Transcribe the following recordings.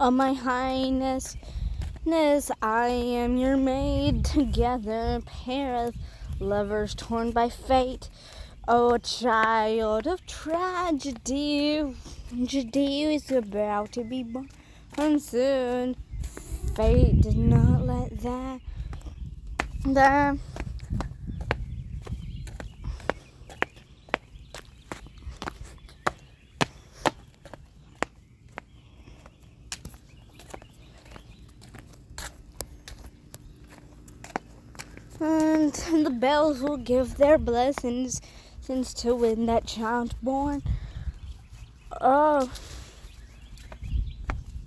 Oh, my highness, I am your maid. Together, pair of lovers torn by fate. Oh, child of tragedy, tragedy is about to be born soon. Fate did not let that, that and the bells will give their blessings since to when that child born. Oh,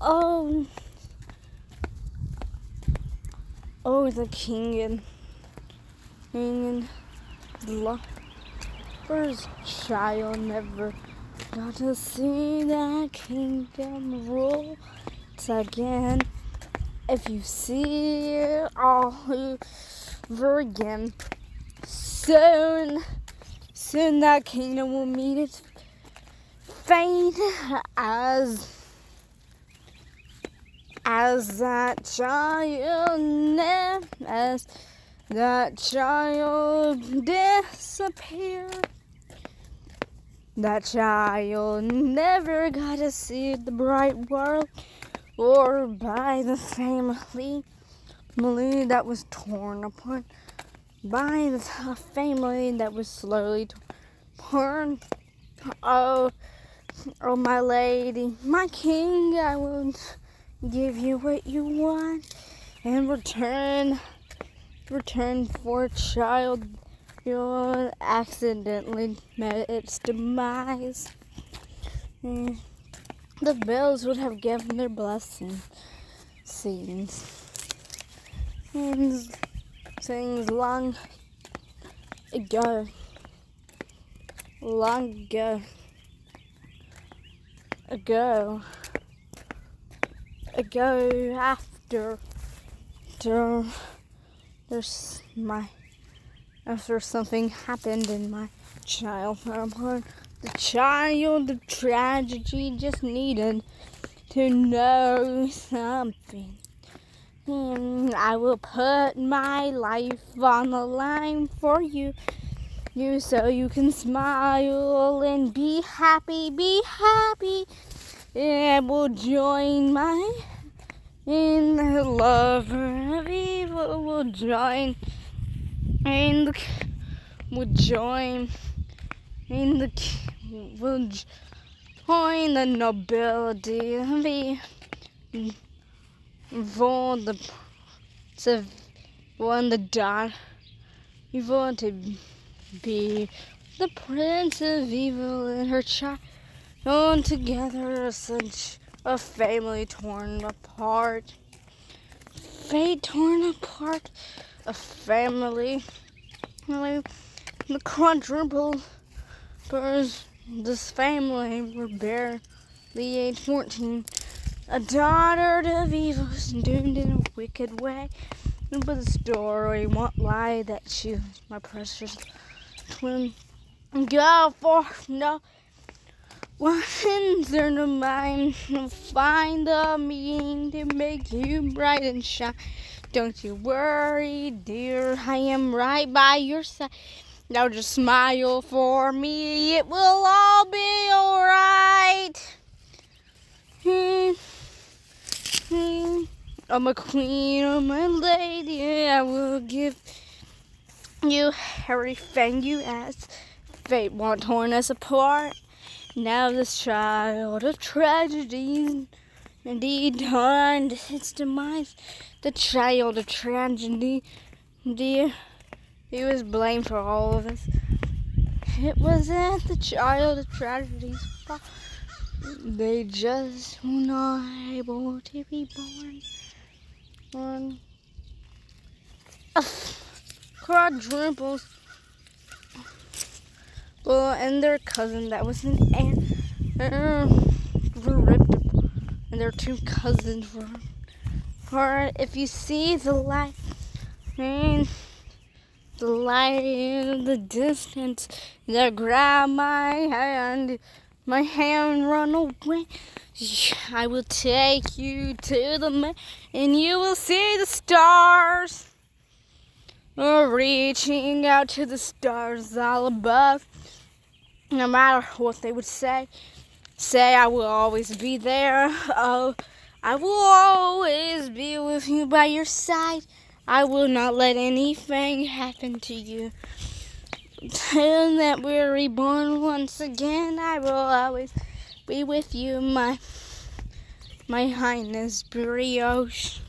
oh, oh, the king and king and lover's child never got to see that kingdom rule again. If you see all who again. Soon, soon that kingdom will meet its fate as as that child as that child disappeared. That child never got to see the bright world or by the family family that was torn apart by the family that was slowly torn. Oh, oh, my lady, my king, I will give you what you want in return. Return for a child you accidentally met its demise. Mm. The bells would have given their blessing. Scenes things, things long ago, long ago, ago, ago after, after there's my after something happened in my childhood. The child of tragedy just needed to know something. I will put my life on the line for you. You so you can smile and be happy, be happy. And will join my in the lover of evil will join in the will join in the will join the nobility of evil for the to want the dark evil to be the prince of evil and her child. On together such a family torn apart. Fate torn apart. A family. The quadruple birds this family were barely age 14 a daughter of evil doomed in a wicked way. But the story won't lie that she my precious twin. Go for no one's in the mind. Find the meaning to make you bright and shine. Don't you worry, dear. I am right by your side. Now just smile for me. It will all be alright. Hmm. I'm a queen, I'm a lady, I will give you everything you ask. Fate won't torn us apart. Now this child of tragedy indeed turned its demise. The child of tragedy, dear, he was blamed for all of us. It wasn't the child of tragedy's fault. They just were not able to be born on a quadruples. Well, and their cousin that was an aunt uh, and their two cousins were. Or if you see the light, and the light in the distance, they grab my hand, my hand run away. I will take you to the moon and you will see the stars. Reaching out to the stars all above. No matter what they would say, say I will always be there. Oh, I will always be with you by your side. I will not let anything happen to you. Till that we're reborn once again, I will always be with you, my my highness brioche.